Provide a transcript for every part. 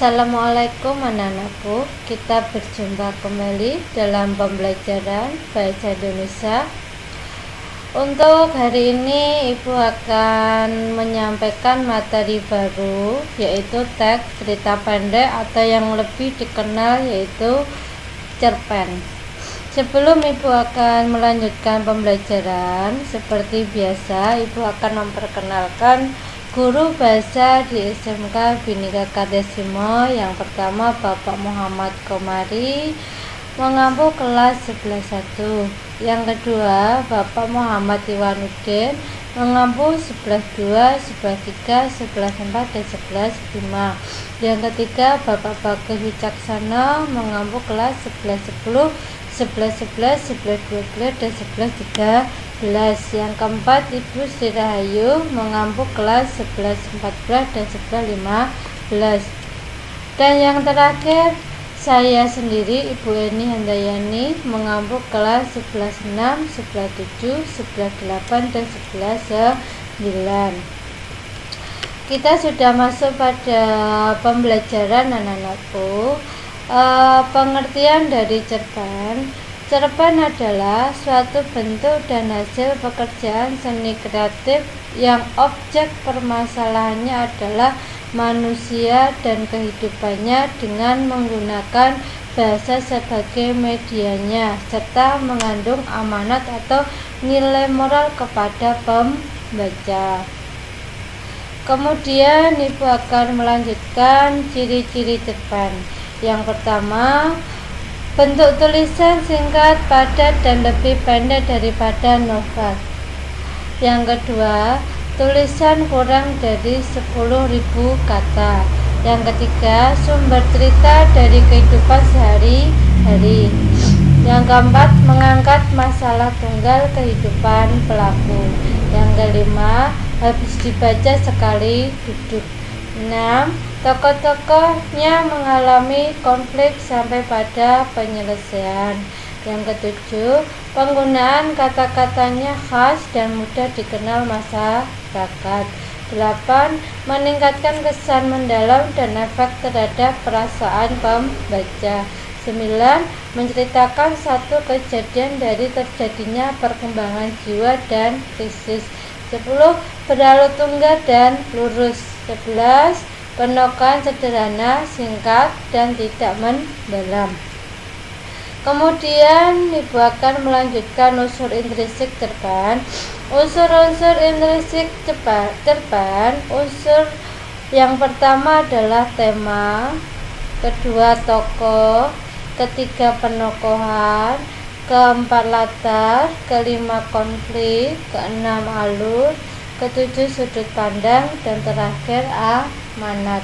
Assalamualaikum anak-anakku. Kita berjumpa kembali dalam pembelajaran Bahasa Indonesia. Untuk hari ini Ibu akan menyampaikan materi baru Yaitu teks cerita pendek atau yang lebih dikenal yaitu cerpen. Sebelum Ibu akan melanjutkan pembelajaran Seperti biasa Ibu akan memperkenalkan Guru bahasa di SMK Binika Kadesimo. Yang pertama Bapak Muhammad Komari mengampu kelas 11.1 yang kedua Bapak Muhammad Iwanuddin mengampu 11.2, 11.3, 11.4 dan 11.5 yang ketiga Bapak Bagus Wicaksana mengampu kelas 11.10 11 11 11 12 dan 11 13 yang keempat Ibu Sri Rahayu mengampu kelas 11 14 dan 11 15 dan yang terakhir saya sendiri Ibu Eni Handayani mengampu kelas 11 6 11 7 11 8 dan 11 9 kita sudah masuk pada pembelajaran anak-anakku. Uh, pengertian dari cerpen cerpen adalah suatu bentuk dan hasil pekerjaan seni kreatif yang objek permasalahannya adalah manusia dan kehidupannya dengan menggunakan bahasa sebagai medianya serta mengandung amanat atau nilai moral kepada pembaca. Kemudian Ibu akan melanjutkan ciri-ciri cerpen. Yang pertama, bentuk tulisan singkat, padat, dan lebih pendek daripada novel. Yang kedua, tulisan kurang dari 10.000 kata. Yang ketiga, sumber cerita dari kehidupan sehari-hari. Yang keempat, mengangkat masalah tunggal kehidupan pelaku. Yang kelima, habis dibaca sekali duduk. 6 Tokoh-tokohnya mengalami konflik sampai pada penyelesaian. Yang ketujuh, penggunaan kata-katanya khas dan mudah dikenal masyarakat. Delapan, Meningkatkan kesan mendalam dan efek terhadap perasaan pembaca. Sembilan, Menceritakan satu kejadian dari terjadinya perkembangan jiwa dan krisis. Sepuluh, Berlalu tunggal dan lurus. Sebelas, Penokan sederhana, singkat, dan tidak mendalam. Kemudian Ibu akan melanjutkan unsur intrinsik cerpen. Unsur-unsur intrinsik cerpen, unsur yang pertama adalah tema, kedua tokoh, ketiga penokohan, keempat latar, kelima konflik, keenam alur, ketujuh sudut pandang, dan terakhir A manat.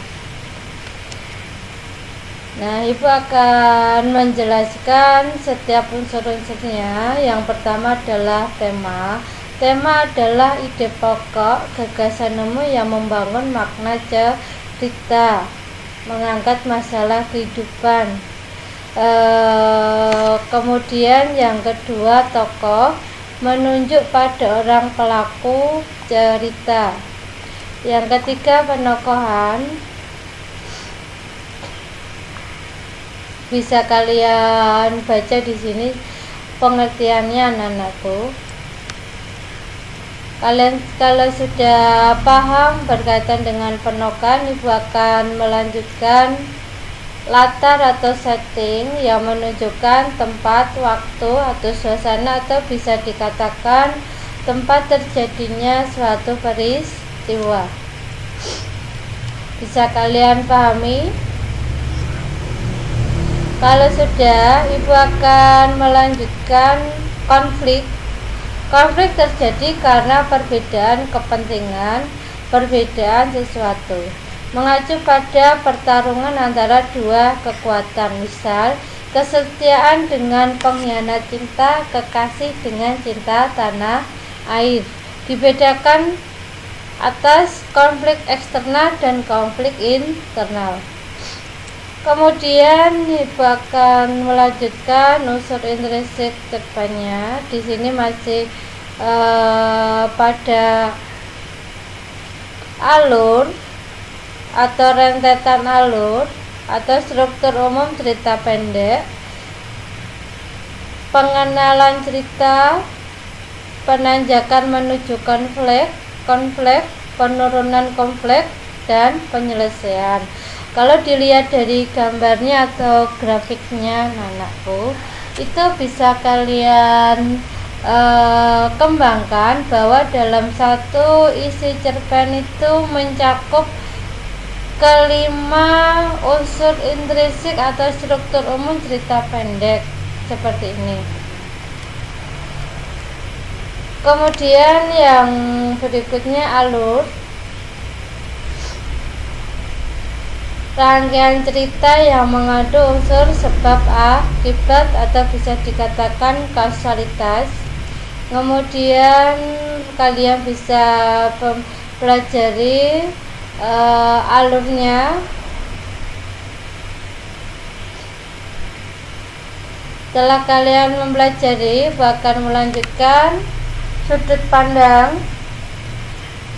Nah, Ibu akan menjelaskan setiap unsur-unsurnya. Yang pertama adalah tema. Tema adalah ide pokok, gagasan nemu yang membangun makna cerita, mengangkat masalah kehidupan. E, kemudian yang kedua tokoh menunjuk pada orang pelaku cerita. Yang ketiga penokohan. Bisa kalian baca di sini pengertiannya anak-anakku kalian kalau sudah paham berkaitan dengan penokan ibu akan melanjutkan latar atau setting yang menunjukkan tempat, waktu atau suasana atau bisa dikatakan tempat terjadinya suatu peristiwa. Bisa kalian pahami? Kalau sudah, Ibu akan melanjutkan konflik. Konflik terjadi karena perbedaan kepentingan, perbedaan sesuatu. Mengacu pada pertarungan antara dua kekuatan, misal kesetiaan dengan pengkhianat cinta, kekasih dengan cinta tanah air. Dibedakan atas konflik eksternal dan konflik internal. Kemudian Ibu akan melanjutkan unsur intrinsik depannya. Di sini masih uh, pada alur atau rentetan alur atau struktur umum cerita pendek, pengenalan cerita, penanjakan menuju konflik, konflik, penurunan konflik, dan penyelesaian. Kalau dilihat dari gambarnya atau grafiknya, anakku, itu bisa kalian uh, kembangkan bahwa dalam satu isi cerpen itu mencakup kelima unsur intrinsik atau struktur umum cerita pendek seperti ini. Kemudian yang berikutnya alur. Rangkaian cerita yang mengandung unsur sebab akibat atau bisa dikatakan kausalitas. Kemudian kalian bisa pelajari uh, alurnya. Setelah kalian mempelajari bahkan melanjutkan sudut pandang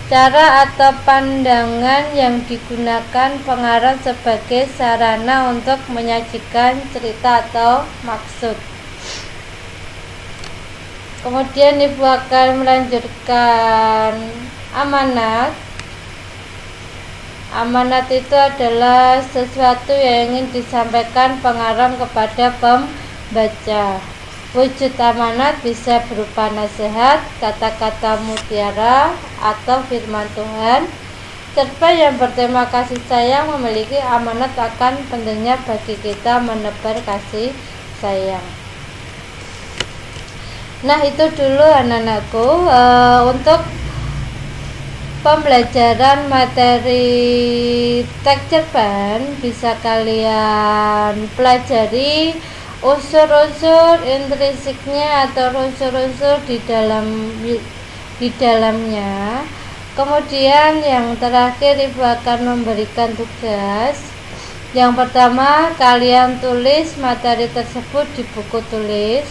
cara atau pandangan yang digunakan pengarang sebagai sarana untuk menyajikan cerita atau maksud. Kemudian ibu akan melanjutkan amanat amanat itu adalah sesuatu yang ingin disampaikan pengarang kepada pembaca Wujud amanat bisa berupa nasihat, kata-kata mutiara, atau firman Tuhan. Cerpen yang bertema kasih sayang memiliki amanat akan pentingnya bagi kita menebar kasih sayang. Nah itu dulu anak-anakku uh, untuk pembelajaran materi teks cerpen bisa kalian pelajari unsur-unsur intrinsiknya atau unsur-unsur di dalam di dalamnya. Kemudian yang terakhir ibu akan memberikan tugas. Yang pertama kalian tulis materi tersebut di buku tulis.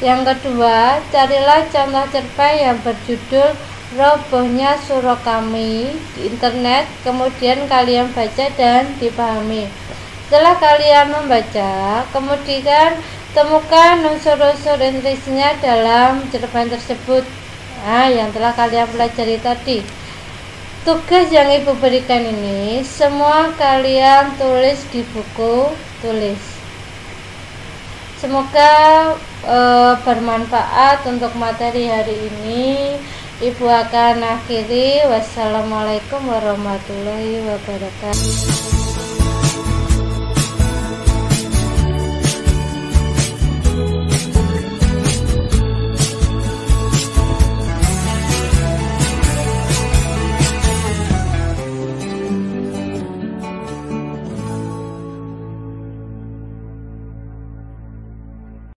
Yang kedua carilah contoh cerpen yang berjudul robohnya surau kami di internet kemudian kalian baca dan dipahami setelah kalian membaca, kemudian temukan unsur-unsur intrinsnya dalam cerpen tersebut. Nah, yang telah kalian pelajari tadi. Tugas yang ibu berikan ini semua kalian tulis di buku tulis. Semoga e, bermanfaat untuk materi hari ini. Ibu akan akhiri. Wassalamualaikum warahmatullahi wabarakatuh.